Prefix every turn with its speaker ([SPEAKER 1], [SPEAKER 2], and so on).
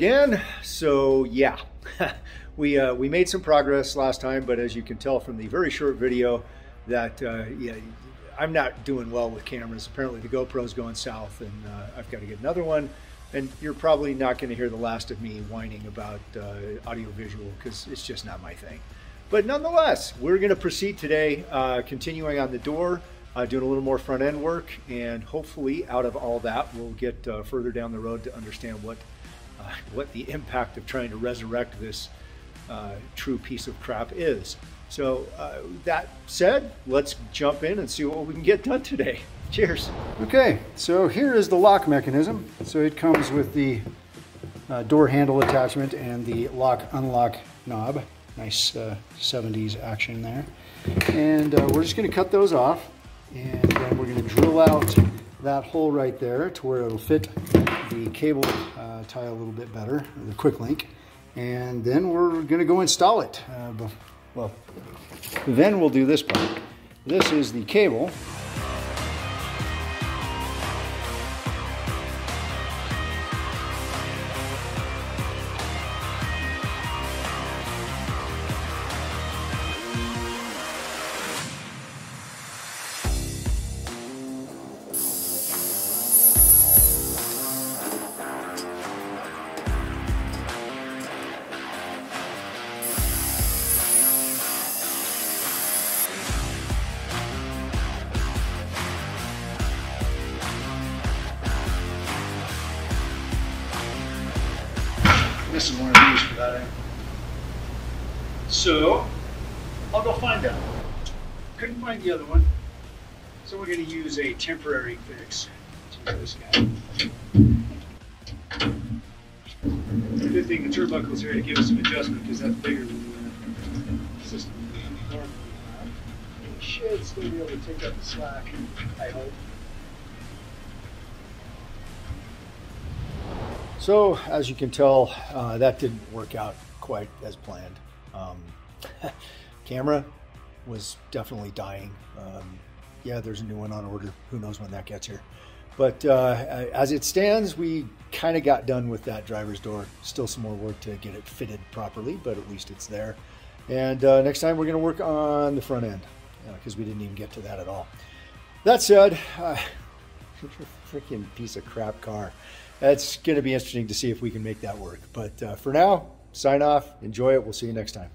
[SPEAKER 1] Again. So yeah, we uh, we made some progress last time, but as you can tell from the very short video, that uh, yeah, I'm not doing well with cameras. Apparently the GoPro's going south, and uh, I've got to get another one. And you're probably not going to hear the last of me whining about uh, audio visual because it's just not my thing. But nonetheless, we're going to proceed today, uh, continuing on the door uh, doing a little more front end work, and hopefully out of all that, we'll get further down the road to understand what uh, what the impact of trying to resurrect this uh, true piece of crap is. So uh, that said, let's jump in and see what we can get done today. Cheers.
[SPEAKER 2] Okay, so here is the lock mechanism. So it comes with the uh, door handle attachment and the lock unlock knob. Nice 70s action there. And we're just going to cut those off and then we're going to drill out that hole right there to where it'll fit the cable uh, tie a little bit better, the quick link. And then we're going to go install it. Uh, well, then we'll do this part. This is the cable Is one of these for that. angle. So, I'll go find that. Couldn't find the other one. So we're going to use a temporary fix to this guy. Good thing the turnbuckle's here to give us some adjustment because that's bigger than the uh, system uh, we normally have. It should still be able to take up the slack, I hope. So as you can tell, uh, that didn't work out quite as planned. Um, camera was definitely dying. Um, yeah, there's a new one on order. Who knows when that gets here. But uh, as it stands, we kind of got done with that driver's door. Still some more work to get it fitted properly, but at least it's there. And uh, next time we're going to work on the front end because we didn't even get to that at all. That said, uh, freaking piece of crap car that's going to be interesting to see if we can make that work. But uh, for now, sign off, enjoy it. We'll see you next time.